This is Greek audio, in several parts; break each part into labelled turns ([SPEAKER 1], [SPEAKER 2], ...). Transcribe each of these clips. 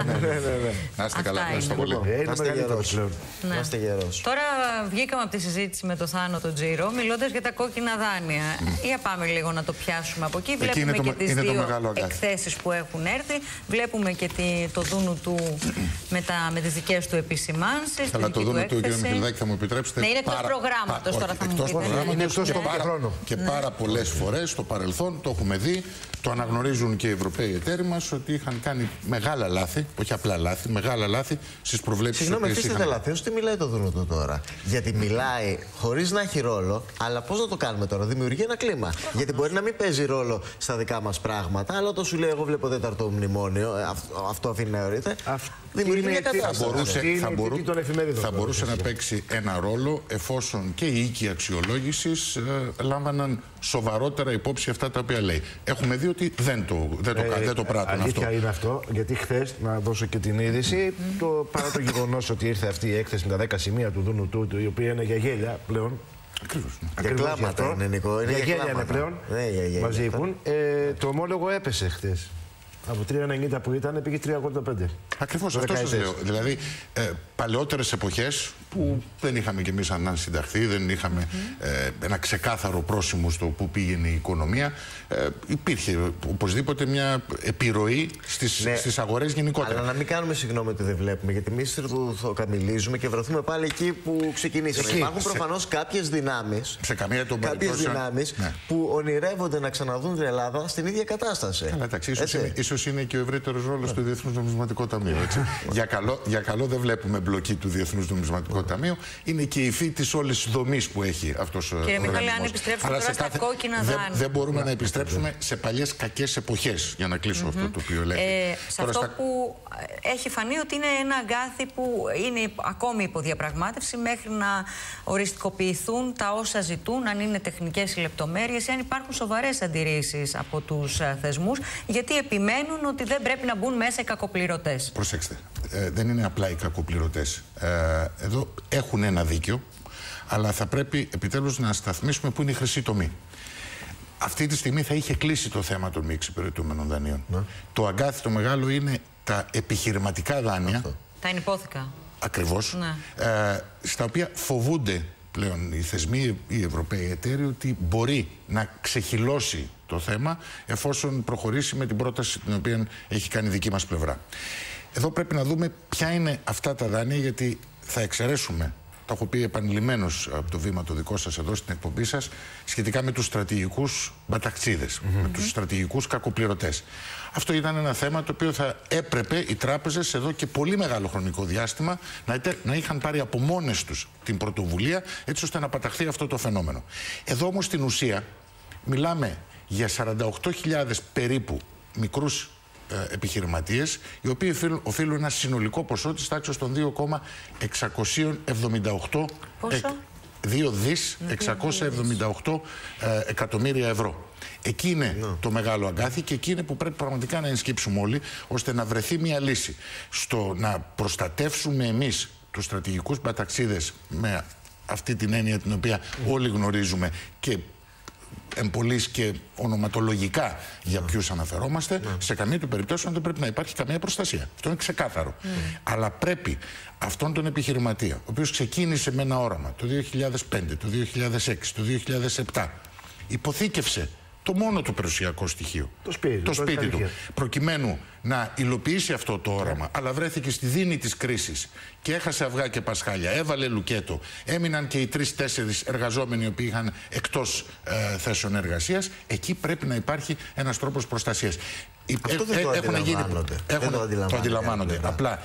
[SPEAKER 1] And Ναι, ναι, ναι.
[SPEAKER 2] Να είστε
[SPEAKER 3] Αυτά
[SPEAKER 2] καλά, ευχαριστώ
[SPEAKER 3] είναι.
[SPEAKER 2] πολύ.
[SPEAKER 1] Ε, είναι
[SPEAKER 4] Να είστε
[SPEAKER 1] μεγαλύτερος
[SPEAKER 4] γερός.
[SPEAKER 1] πλέον.
[SPEAKER 3] Ναι.
[SPEAKER 4] Να είστε γερός.
[SPEAKER 3] Τώρα βγήκαμε από τη συζήτηση με το Θάνο τον Τζίρο, μιλώντας για τα κόκκινα δάνεια. Για πάμε λίγο να το πιάσουμε από εκεί. Βλέπουμε
[SPEAKER 2] είναι το
[SPEAKER 3] και
[SPEAKER 2] με-
[SPEAKER 3] τις
[SPEAKER 2] είναι το
[SPEAKER 3] δύο
[SPEAKER 2] μεγάλο αγκάθι.
[SPEAKER 3] εκθέσεις που έχουν έρθει. Βλέπουμε και τη, το δούνου του με, τα, με τις δικές του επισημάνσεις.
[SPEAKER 2] Αλλά το δούμε του κ. Μιχελιδάκη, θα μου επιτρέψετε.
[SPEAKER 3] Ναι, είναι εκτός προγράμματος,
[SPEAKER 2] πα-
[SPEAKER 3] τώρα
[SPEAKER 2] όχι,
[SPEAKER 3] θα μου
[SPEAKER 2] εκτός
[SPEAKER 3] πείτε.
[SPEAKER 2] προγράμματος
[SPEAKER 1] Είναι εκτός
[SPEAKER 2] και
[SPEAKER 1] το
[SPEAKER 2] πάρα-
[SPEAKER 1] χρόνο.
[SPEAKER 2] Και
[SPEAKER 3] Ναι.
[SPEAKER 2] πάρα πολλές φορές στο παρελθόν το έχουμε δει. Το αναγνωρίζουν και οι Ευρωπαίοι εταίροι μας ότι είχαν κάνει μεγάλα λάθη, όχι απλά λάθη, μεγάλα λάθη στις προβλέψεις
[SPEAKER 4] Συγγνώμη, αφήστε τα
[SPEAKER 2] είχαν.
[SPEAKER 4] λάθη. τι μιλάει το δούνο του τώρα. Γιατί μιλάει χωρίς να έχει ρόλο, αλλά πώς να το κάνουμε τώρα. Δημιουργεί ένα κλίμα. Γιατί μπορεί να μην παίζει ρόλο στα δικά μας πράγματα, αλλά όταν σου λέει Εγώ βλέπω τέταρτο μνημόνιο, ε, αυτό, αυτό αφήνει να θεωρείται.
[SPEAKER 1] Αυτή
[SPEAKER 4] Δημιουργεί
[SPEAKER 1] είναι
[SPEAKER 4] μια
[SPEAKER 1] η τίτλη.
[SPEAKER 4] κατάσταση.
[SPEAKER 2] Θα μπορούσε,
[SPEAKER 1] Αυτή είναι
[SPEAKER 2] θα
[SPEAKER 1] η
[SPEAKER 2] μπορού-
[SPEAKER 1] τίτλη των εφημερίδων
[SPEAKER 2] θα
[SPEAKER 1] τώρα,
[SPEAKER 2] μπορούσε να
[SPEAKER 1] φυσικά.
[SPEAKER 2] παίξει ένα ρόλο εφόσον και οι οίκοι αξιολόγησης ε, λάμβαναν σοβαρότερα υπόψη αυτά τα οποία λέει. Έχουμε δει ότι δεν το, δεν το, κα- δεν το πράττουν αυτό.
[SPEAKER 1] Ε, Αλήθεια είναι αυτό, γιατί χθες, να δώσω και την είδηση, το, παρά το γεγονός ότι ήρθε αυτή η έκθεση με τα 10 σημεία του Δούνου Τούτου, η οποία είναι για γέλια πλέον.
[SPEAKER 2] Ακριβώς. ναι.
[SPEAKER 4] Για
[SPEAKER 1] Ακριβώς γι'
[SPEAKER 4] κλάματα
[SPEAKER 1] αυτό.
[SPEAKER 4] είναι, Νικό, είναι
[SPEAKER 1] για
[SPEAKER 4] για
[SPEAKER 1] γέλια είναι
[SPEAKER 4] κλάματα.
[SPEAKER 1] πλέον.
[SPEAKER 4] Ναι, για γέλια.
[SPEAKER 1] Μαζί ήμουν. Ε, το ομόλογο έπεσε χθες. Από 3,90 που ήταν πήγε 3,85.
[SPEAKER 2] Ακριβώς
[SPEAKER 1] Το
[SPEAKER 2] αυτό σας
[SPEAKER 1] δεκαετές.
[SPEAKER 2] λέω. Δηλαδή, ε, παλαιότερες εποχές που δεν είχαμε κι εμείς αν συνταχθεί, δεν είχαμε ε, ένα ξεκάθαρο πρόσημο στο που πήγαινε η οικονομία, ε, υπήρχε οπωσδήποτε μια επιρροή στι
[SPEAKER 4] Ναι.
[SPEAKER 2] στις αγορές γενικότερα.
[SPEAKER 4] Αλλά να μην κάνουμε συγγνώμη ότι δεν βλέπουμε, γιατί εμείς το καμιλίζουμε και βρεθούμε πάλι εκεί που ξεκινήσαμε.
[SPEAKER 2] Εκεί,
[SPEAKER 4] Υπάρχουν
[SPEAKER 2] σε-
[SPEAKER 4] προφανώς κάποιες δυνάμεις.
[SPEAKER 2] Σε καμία των
[SPEAKER 4] Κάποιες
[SPEAKER 2] περιπτώσεων.
[SPEAKER 4] δυνάμεις
[SPEAKER 2] Ναι.
[SPEAKER 4] που ονειρεύονται να ξαναδούν την Ελλάδα στην ίδια κατάσταση.
[SPEAKER 2] Καλά, εντάξει, ίσως
[SPEAKER 4] Έτσι.
[SPEAKER 2] είναι, ίσως είναι και ο ευρύτερος ρόλος του Διεθνούς Νομισματικού Ταμείου. Έτσι. για, καλό, για καλό δεν βλέπουμε μπλοκή του Διεθνούς Νομισματικού Ταμείου. Είναι και η υφή της όλης δομής που έχει αυτός ο
[SPEAKER 3] Κύριε Μιχάλη,
[SPEAKER 2] οργανισμός.
[SPEAKER 3] αν επιστρέψουμε
[SPEAKER 2] Αλλά
[SPEAKER 3] τώρα
[SPEAKER 2] σε
[SPEAKER 3] στα κόκκινα
[SPEAKER 2] δεν,
[SPEAKER 3] δάνεια.
[SPEAKER 2] δεν μπορούμε να επιστρέψουμε σε παλιές κακές εποχές για να κλείσω αυτό το οποίο λέτε.
[SPEAKER 3] Ε, σε
[SPEAKER 2] Τώρα
[SPEAKER 3] αυτό
[SPEAKER 2] στα-
[SPEAKER 3] που ε, έχει φανεί ότι είναι ένα αγκάθι που είναι ακόμη υποδιαπραγμάτευση μέχρι να οριστικοποιηθούν τα όσα ζητούν, αν είναι τεχνικές οι λεπτομέρειες, ή αν υπάρχουν σοβαρές αντιρρήσεις από τους ε, θεσμούς, γιατί επιμένουν ότι δεν πρέπει να μπουν μέσα οι κακοπληρωτές.
[SPEAKER 2] Προσέξτε, ε, δεν είναι απλά οι κακοπληρωτές. Ε, εδώ έχουν ένα δίκιο, αλλά θα πρέπει επιτέλους να σταθμίσουμε πού είναι η χρυσή τομή. Αυτή τη στιγμή θα είχε κλείσει το θέμα των μη εξυπηρετούμενων δανείων. Το αγκάθι το μεγάλο είναι τα επιχειρηματικά δάνεια,
[SPEAKER 3] Τα ενυπόθηκα.
[SPEAKER 2] ακριβώς,
[SPEAKER 3] Ναι.
[SPEAKER 2] ε, στα οποία φοβούνται πλέον οι θεσμοί, οι Ευρωπαίοι εταίροι, ότι μπορεί να ξεχυλώσει το θέμα εφόσον προχωρήσει με την πρόταση την οποία έχει κάνει η δική μας πλευρά. Εδώ πρέπει να δούμε ποια είναι αυτά τα δάνεια, γιατί θα εξαιρέσουμε το έχω πει επανειλημμένω από το βήμα το δικό σας εδώ στην εκπομπή σας, σχετικά με τους στρατηγικούς μπαταξίδες, με τους στρατηγικούς κακοπληρωτές. Αυτό ήταν ένα θέμα το οποίο θα έπρεπε οι τράπεζες εδώ και πολύ μεγάλο χρονικό διάστημα να, είτε- να είχαν πάρει από μόνες τους την πρωτοβουλία, έτσι ώστε να παταχθεί αυτό το φαινόμενο. Εδώ όμως στην ουσία μιλάμε για 48.000 περίπου μικρούς ε, επιχειρηματίες οι οποίοι οφείλουν, οφείλουν ένα συνολικό ποσό της τάξης των 2,678
[SPEAKER 3] Πόσο;
[SPEAKER 2] 2 δις 678 ε, εκατομμύρια ευρώ. Εκεί είναι το μεγάλο αγκάθι και εκεί είναι που πρέπει πραγματικά να ενσκύψουμε όλοι ώστε να βρεθεί μια λύση. Στο να προστατεύσουμε εμείς τους στρατηγικούς μπαταξίδες με αυτή την έννοια την οποία όλοι γνωρίζουμε και εμπολής και ονοματολογικά για ποιους αναφερόμαστε, σε καμία του περιπτώσεων δεν πρέπει να υπάρχει καμία προστασία. Αυτό είναι ξεκάθαρο. Αλλά πρέπει αυτόν τον επιχειρηματία, ο οποίος ξεκίνησε με ένα όραμα το 2005, το 2006, το 2007, υποθήκευσε το μόνο του περιουσιακό στοιχείο.
[SPEAKER 1] Το σπίτι του,
[SPEAKER 2] Το
[SPEAKER 1] το
[SPEAKER 2] σπίτι του.
[SPEAKER 1] κατοικία.
[SPEAKER 2] Προκειμένου να υλοποιήσει αυτό το όραμα, αλλά βρέθηκε στη δίνη της κρίσης και έχασε αυγά και πασχάλια, έβαλε λουκέτο, έμειναν και οι τρει-τέσσερι εργαζόμενοι οι οποίοι είχαν εκτός ε, θέσεων εργασίας, εκεί πρέπει να υπάρχει ένας τρόπος προστασίας. Οι-
[SPEAKER 4] Αυτό δεν το αντιλαμβάνονται. Δεν
[SPEAKER 2] έχουν-
[SPEAKER 4] το αντιλαμβάνονται
[SPEAKER 2] αντιλαμβάνονται.
[SPEAKER 4] η άλλη
[SPEAKER 2] Απλά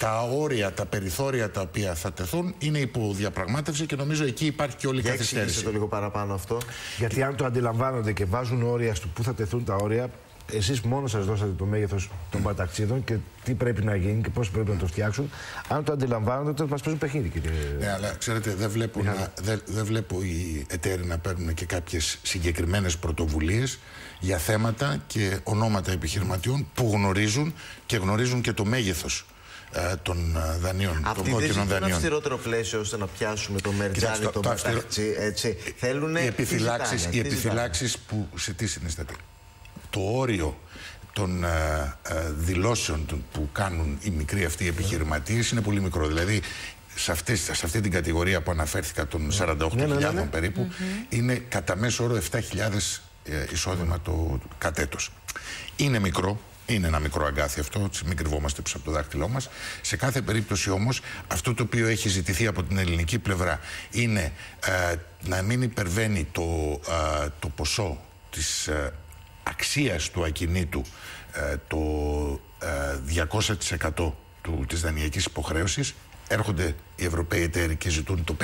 [SPEAKER 2] τα όρια, τα περιθώρια τα οποία θα τεθούν είναι υπό διαπραγμάτευση και νομίζω εκεί υπάρχει και όλη η
[SPEAKER 4] Για εξήγησε
[SPEAKER 2] καθυστέρηση.
[SPEAKER 4] το λίγο παραπάνω αυτό.
[SPEAKER 1] Γιατί αν το αντιλαμβάνονται και βάζουν όρια στο πού θα τεθούν τα όρια, εσείς μόνος σας δώσατε το μέγεθος των παταξίδων και τι πρέπει να γίνει και πώς πρέπει να το φτιάξουν. Αν το αντιλαμβάνονται, τότε μας παίζουν παιχνίδι, κύριε.
[SPEAKER 2] Ναι, αλλά ξέρετε, δεν βλέπω, να, δεν, δεν βλέπω οι εταίροι να παίρνουν και κάποιες συγκεκριμένες πρωτοβουλίες για θέματα και ονόματα επιχειρηματιών που γνωρίζουν και γνωρίζουν και το μέγεθος ε, των ε, δανείων, των
[SPEAKER 4] Αυτοί δεν
[SPEAKER 2] κόκκινων
[SPEAKER 4] ζητούν ένα
[SPEAKER 2] δανείων.
[SPEAKER 4] αυστηρότερο πλαίσιο ώστε να πιάσουμε το
[SPEAKER 2] Κοιτάξτε,
[SPEAKER 4] Μερτζάνι,
[SPEAKER 2] το-
[SPEAKER 4] το
[SPEAKER 2] το αυστηρο-
[SPEAKER 4] Μπαταξί, έτσι. Θέλουν
[SPEAKER 2] οι επιφυλάξεις, οι επιφυλάξεις που σε τι συνιστάται. Το όριο των ε, ε, δηλώσεων που κάνουν οι μικροί αυτοί επιχειρηματίες είναι πολύ μικρό. Δηλαδή σε αυτή, σε αυτή την κατηγορία που αναφέρθηκα των 48.000 ναι, ναι, ναι, ναι. περίπου είναι κατά μέσο όρο 7.000 ε, εισόδημα το κατέτος. Είναι μικρό, είναι ένα μικρό αγκάθι αυτό, μην κρυβόμαστε πίσω από το δάχτυλό μας. Σε κάθε περίπτωση όμως, αυτό το οποίο έχει ζητηθεί από την ελληνική πλευρά είναι ε, να μην υπερβαίνει το, ε, το ποσό της ε, αξίας του ακινήτου ε, το 200% του, της δανειακής υποχρέωσης έρχονται οι Ευρωπαίοι εταίροι και ζητούν το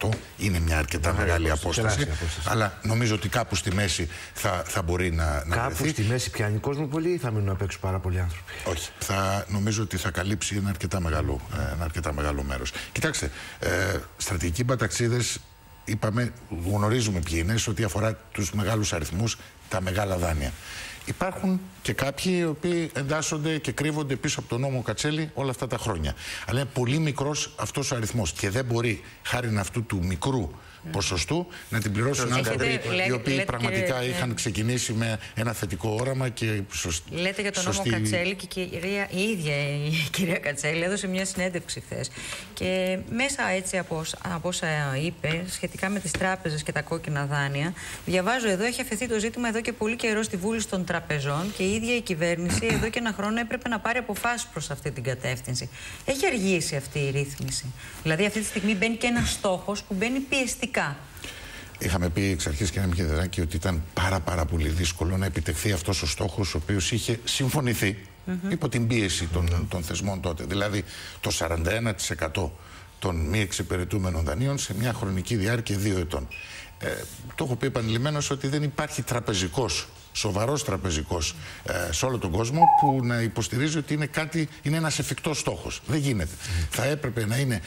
[SPEAKER 2] 50%. Είναι μια αρκετά μεγάλη απόσταση, Αλλά νομίζω ότι κάπου στη μέση θα, θα μπορεί να, να
[SPEAKER 1] Κάπου στη μέση πιάνει κόσμο πολύ ή θα μείνουν απ' έξω πάρα πολλοί άνθρωποι;
[SPEAKER 2] Όχι. Θα, νομίζω ότι θα καλύψει ένα αρκετά μεγάλο, ε, ένα αρκετά μεγάλο μέρος. Κοιτάξτε, ε, στρατηγικοί μπαταξίδες είπαμε, γνωρίζουμε ποιοι είναι, σε ό,τι αφορά τους μεγάλους αριθμούς, τα μεγάλα δάνεια. Υπάρχουν και κάποιοι οι οποίοι εντάσσονται και κρύβονται πίσω από τον νόμο Κατσέλη όλα αυτά τα χρόνια. Αλλά είναι πολύ μικρός αυτός ο αριθμός και δεν μπορεί χάρη αυτού του μικρού ποσοστού να την πληρώσουν άνθρωποι οι οποίοι πραγματικά είχαν ξεκινήσει με ένα θετικό όραμα και σωστή.
[SPEAKER 3] Λέτε για τον νόμο Κατσέλη και η, κυρία, η ίδια η κυρία Κατσέλη έδωσε μια συνέντευξη χθες. Και μέσα έτσι από, από όσα είπε σχετικά με τις τράπεζες και τα κόκκινα δάνεια, διαβάζω εδώ έχει αφαιθεί το ζήτημα εδώ και πολύ καιρό στη Βούλη των Τραπεζών και η ίδια η κυβέρνηση εδώ και ένα χρόνο έπρεπε να πάρει αποφάσεις προς αυτή την κατεύθυνση. Έχει αργήσει αυτή η ρύθμιση. Δηλαδή αυτή τη στιγμή μπαίνει και ένας στόχος που μπαίνει πιεστικά
[SPEAKER 2] Είχαμε πει εξ αρχής, κύριε Μιχαηλιδάκη, ότι ήταν πάρα, πάρα πολύ δύσκολο να επιτευχθεί αυτός ο στόχος, ο οποίος είχε συμφωνηθεί υπό την πίεση των, των θεσμών τότε. Δηλαδή το 41% των μη εξυπηρετούμενων δανείων σε μια χρονική διάρκεια δύο ετών. Ε, το έχω πει επανειλημμένως ότι δεν υπάρχει τραπεζικός σοβαρός τραπεζικός ε, σε όλο τον κόσμο που να υποστηρίζει ότι είναι κάτι, είναι ένας εφικτός στόχος. Δεν γίνεται. Θα έπρεπε να είναι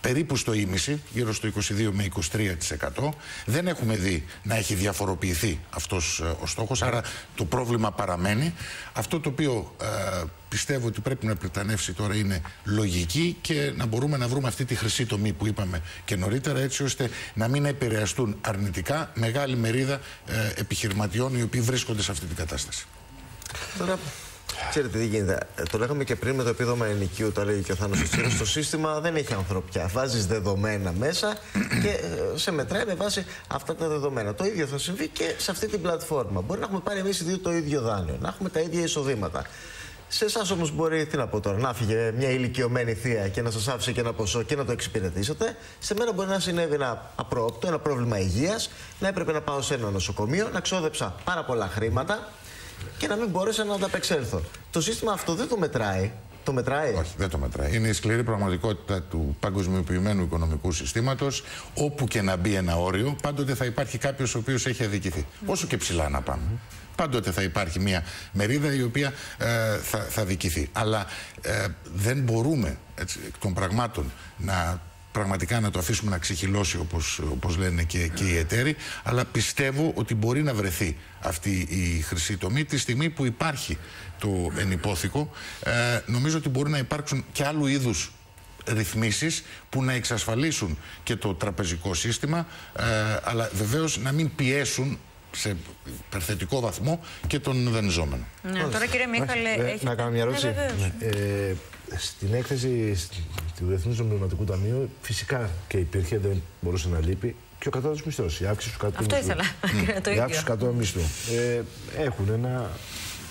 [SPEAKER 2] περίπου στο ίμιση, γύρω στο 22 με 23%. Δεν έχουμε δει να έχει διαφοροποιηθεί αυτός ε, ο στόχος, άρα το πρόβλημα παραμένει. Αυτό το οποίο ε, πιστεύω ότι πρέπει να πρετανεύσει τώρα είναι λογική και να μπορούμε να βρούμε αυτή τη χρυσή τομή που είπαμε και νωρίτερα, έτσι ώστε να μην επηρεαστούν αρνητικά μεγάλη μερίδα ε, επιχειρηματιών οι οποίοι βρίσκονται σε αυτή την κατάσταση.
[SPEAKER 4] Τώρα Ξέρετε τι γίνεται. Ε, το λέγαμε και πριν με το επίδομα ενοικίου, το λέγει και ο Θάνο Τσίρος. Το σύστημα δεν έχει ανθρωπιά. Βάζεις δεδομένα μέσα και ε, σε μετράει με βάση αυτά τα δεδομένα. Το ίδιο θα συμβεί και σε αυτή την πλατφόρμα. Μπορεί να έχουμε πάρει εμείς οι δύο το ίδιο δάνειο, να έχουμε τα ίδια εισοδήματα. Σε εσάς όμως μπορεί, τι να πω τώρα, να φύγε μια ηλικιωμένη θεία και να σας άφησε και ένα ποσό και να το εξυπηρετήσετε. Σε μένα μπορεί να συνέβη ένα απρόπτο, ένα πρόβλημα υγείας, να έπρεπε να πάω σε ένα νοσοκομείο, να ξόδεψα πάρα πολλά χρήματα και να μην μπόρεσα να ανταπεξέλθω. Το σύστημα αυτό δεν το μετράει. Το μετράει.
[SPEAKER 2] Όχι, δεν το μετράει. Είναι η σκληρή πραγματικότητα του παγκοσμιοποιημένου οικονομικού συστήματος. Όπου και να μπει ένα όριο, πάντοτε θα υπάρχει κάποιος ο οποίος έχει αδικηθεί. Όσο και ψηλά να πάμε. Πάντοτε θα υπάρχει μια μερίδα η οποία ε, θα, θα δικηθεί. Αλλά ε, δεν μπορούμε έτσι, εκ των πραγμάτων να πραγματικά να το αφήσουμε να ξεχυλώσει όπως, όπως λένε και, και οι εταίροι αλλά πιστεύω ότι μπορεί να βρεθεί αυτή η χρυσή τομή τη στιγμή που υπάρχει το ενυπόθηκο ε, νομίζω ότι μπορεί να υπάρξουν και άλλου είδους ρυθμίσεις που να εξασφαλίσουν και το τραπεζικό σύστημα ε, αλλά βεβαίως να μην πιέσουν σε υπερθετικό βαθμό και τον δανειζόμενο.
[SPEAKER 3] Ναι, τώρα κύριε Μίχαλε,
[SPEAKER 1] ε, Να κάνω μια ερώτηση. Ναι, ε, στην έκθεση του Διεθνούς Νομισματικού Ταμείου, φυσικά και υπήρχε, δεν μπορούσε να λείπει και ο κατώτατος μισθός. Η αύξηση του κατώτατου
[SPEAKER 3] μισθού. Αυτό ήθελα. το
[SPEAKER 1] η αύξηση του κατώτατου μισθού. Ε, έχουν ένα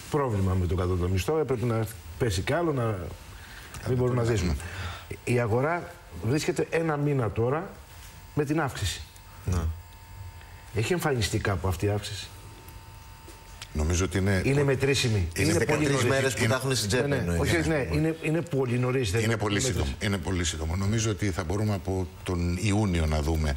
[SPEAKER 1] πρόβλημα με τον κατώτατο μισθό. Έπρεπε να πέσει κι άλλο, να μην μπορούν να ζήσουν. Η αγορά βρίσκεται ένα μήνα τώρα με την αύξηση. Να. Έχει εμφανιστεί κάπου αυτή η αύξηση;
[SPEAKER 2] Νομίζω ότι είναι.
[SPEAKER 1] Είναι μετρήσιμη.
[SPEAKER 4] Είναι, είναι πολύ νωρίς. μέρε που τα έχουν στην τσέπη.
[SPEAKER 1] Ναι, ναι, όχι, ναι, είναι, είναι πολύ νωρίς.
[SPEAKER 2] Είναι, πολύ σύντομο. είναι πολύ σύντομο. Νομίζω ότι θα μπορούμε από τον Ιούνιο να δούμε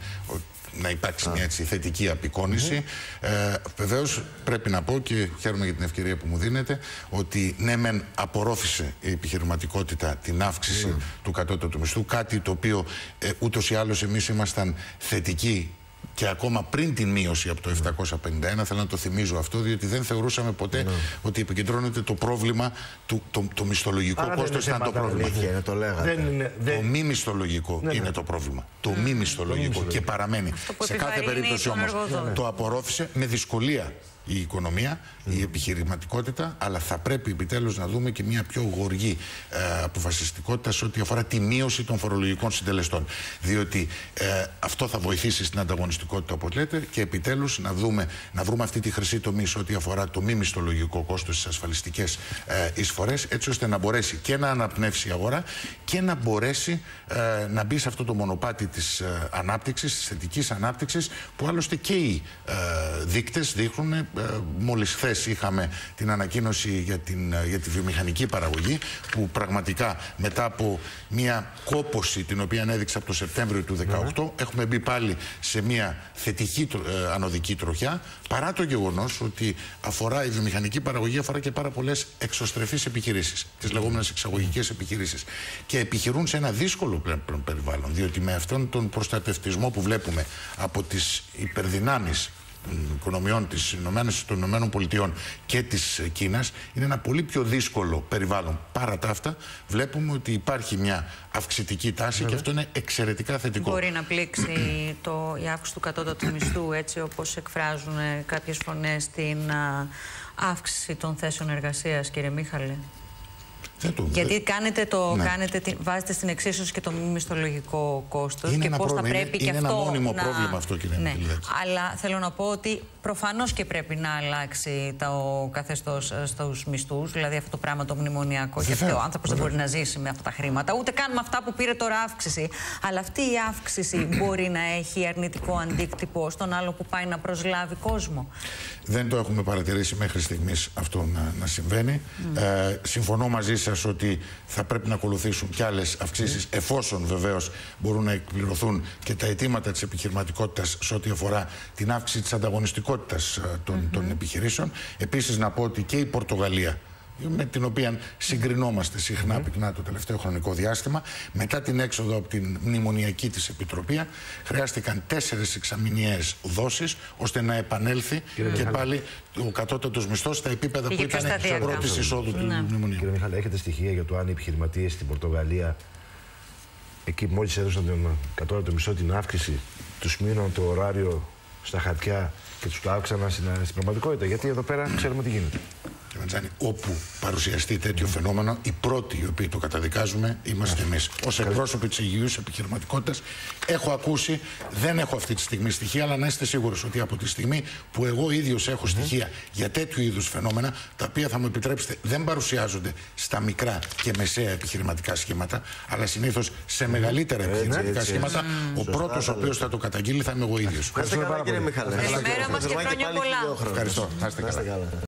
[SPEAKER 2] να υπάρξει μια έτσι θετική απεικόνηση. Mm -hmm. ε, Βεβαίως πρέπει να πω και χαίρομαι για την ευκαιρία που μου δίνετε ότι ναι, μεν απορρόφησε η επιχειρηματικότητα την αύξηση του κατώτατου μισθού, κάτι το οποίο ε, ούτως ή άλλως εμείς ήμασταν θετικοί και ακόμα πριν την μείωση από το 751, θέλω να το θυμίζω αυτό, διότι δεν θεωρούσαμε ποτέ ναι. ότι επικεντρώνεται το πρόβλημα, του, το, το μισθολογικό κόστος ήταν το πρόβλημα.
[SPEAKER 4] Είναι, το,
[SPEAKER 2] δεν είναι, δεν... το μη μισθολογικό ναι, ναι. είναι το πρόβλημα. Το μη μισθολογικό και παραμένει. Σε κάθε περίπτωση όμως το απορρόφησε με δυσκολία η οικονομία, η επιχειρηματικότητα, αλλά θα πρέπει επιτέλους να δούμε και μια πιο γοργή ε, αποφασιστικότητα σε ό,τι αφορά τη μείωση των φορολογικών συντελεστών. Διότι ε, αυτό θα βοηθήσει στην ανταγωνιστικότητα, όπως λέτε, και επιτέλους να, δούμε, να βρούμε αυτή τη χρυσή τομή σε ό,τι αφορά το μη μισθολογικό κόστος στις ασφαλιστικές ε, εισφορές, έτσι ώστε να μπορέσει και να αναπνεύσει η αγορά και να μπορέσει ε, να μπει σε αυτό το μονοπάτι της ε, ανάπτυξης, της θετικής ανάπτυξης, που άλλωστε και οι ε, δείκτες δείχνουν. Ε, Μόλις χθες είχαμε την ανακοίνωση για, την, ε, για τη βιομηχανική παραγωγή, που πραγματικά μετά από μια κόποση την οποία έδειξε από το Σεπτέμβριο του 2018, έχουμε μπει πάλι σε μια θετική ε, ανωδική τροχιά, παρά το γεγονός ότι αφορά η βιομηχανική παραγωγή αφορά και πάρα πολλές εξωστρεφείς επιχειρήσεις, τις λεγόμενες εξαγωγικές επιχειρήσεις. Και επιχειρούν σε ένα δύσκολο πλέον περιβάλλον, διότι με αυτόν τον προστατευτισμό που βλέπουμε από τις υπερδυνάμεις οικονομιών της Ηνωμένες, των Ηνωμένων Πολιτειών και της Κίνας είναι ένα πολύ πιο δύσκολο περιβάλλον. Παρά τα αυτά βλέπουμε ότι υπάρχει μια αυξητική τάση και αυτό είναι εξαιρετικά θετικό.
[SPEAKER 3] Μπορεί να πλήξει το, η αύξηση του κατώτατου μισθού έτσι όπως εκφράζουν κάποιες φωνές την α, αύξηση των θέσεων εργασίας κύριε Μίχαλε. Γιατί κάνετε το, ναι. κάνετε, βάζετε στην εξίσωση και το μη μισθολογικό κόστος και πώς θα πρέπει
[SPEAKER 2] είναι,
[SPEAKER 3] και
[SPEAKER 2] είναι
[SPEAKER 3] αυτό.
[SPEAKER 2] Είναι ένα μόνιμο να... πρόβλημα αυτό, κύριε ναι.
[SPEAKER 3] Αλλά θέλω να πω ότι προφανώς και πρέπει να αλλάξει το καθεστώς ε, στους μισθούς, δηλαδή αυτό το πράγμα το μνημονιακό. Γιατί ο άνθρωπος δεν μπορεί να ζήσει με αυτά τα χρήματα. Ούτε καν με αυτά που πήρε τώρα αύξηση. Αλλά αυτή η αύξηση μπορεί να έχει αρνητικό αντίκτυπο στον άλλο που πάει να προσλάβει κόσμο.
[SPEAKER 2] Δεν το έχουμε παρατηρήσει μέχρι στιγμής αυτό να, να συμβαίνει. Ε, συμφωνώ μαζί σα ότι θα πρέπει να ακολουθήσουν κι άλλες αυξήσεις, εφόσον βεβαίως μπορούν να εκπληρωθούν και τα αιτήματα της επιχειρηματικότητας σε ό,τι αφορά την αύξηση της ανταγωνιστικότητας ε, των, των επιχειρήσεων. Επίσης, να πω ότι και η Πορτογαλία με την οποία συγκρινόμαστε συχνά mm. πυκνά το τελευταίο χρονικό διάστημα. Μετά την έξοδο από την μνημονιακή της Επιτροπή, χρειάστηκαν τέσσερις εξαμηνιαίες δόσεις ώστε να επανέλθει και πάλι ο κατώτατος μισθός στα επίπεδα που ήταν πρώτης εισόδου του ναι. μνημονιακού.
[SPEAKER 1] Κύριε Μιχάλη, έχετε στοιχεία για το αν οι επιχειρηματίες στην Πορτογαλία εκεί μόλις έδωσαν τον κατώτατο μισθό την αύξηση, τους μείναν το ωράριο στα χαρτιά και τους το άκουσαν στην πραγματικότητα; Γιατί εδώ πέρα ξέρουμε τι γίνεται.
[SPEAKER 2] Μαντζάνη, όπου παρουσιαστεί τέτοιο φαινόμενο, οι πρώτοι οι οποίοι το καταδικάζουμε είμαστε εμείς. Ω εκπρόσωποι της υγιούς επιχειρηματικότητας, έχω ακούσει, δεν έχω αυτή τη στιγμή στοιχεία, αλλά να είστε σίγουροι ότι από τη στιγμή που εγώ ίδιος έχω στοιχεία για τέτοιου είδους φαινόμενα, τα οποία θα μου επιτρέψετε δεν παρουσιάζονται στα μικρά και μεσαία επιχειρηματικά σχήματα, αλλά συνήθως σε μεγαλύτερα ναι, επιχειρηματικά σχήματα, ο πρώτος ο οποίος θα το καταγγείλει θα είμαι εγώ ίδιος.
[SPEAKER 4] Ευχαριστώ πάρα πολύ.
[SPEAKER 3] Καλημέρα μας και χρόνια πολλά.
[SPEAKER 2] Ευχαριστώ.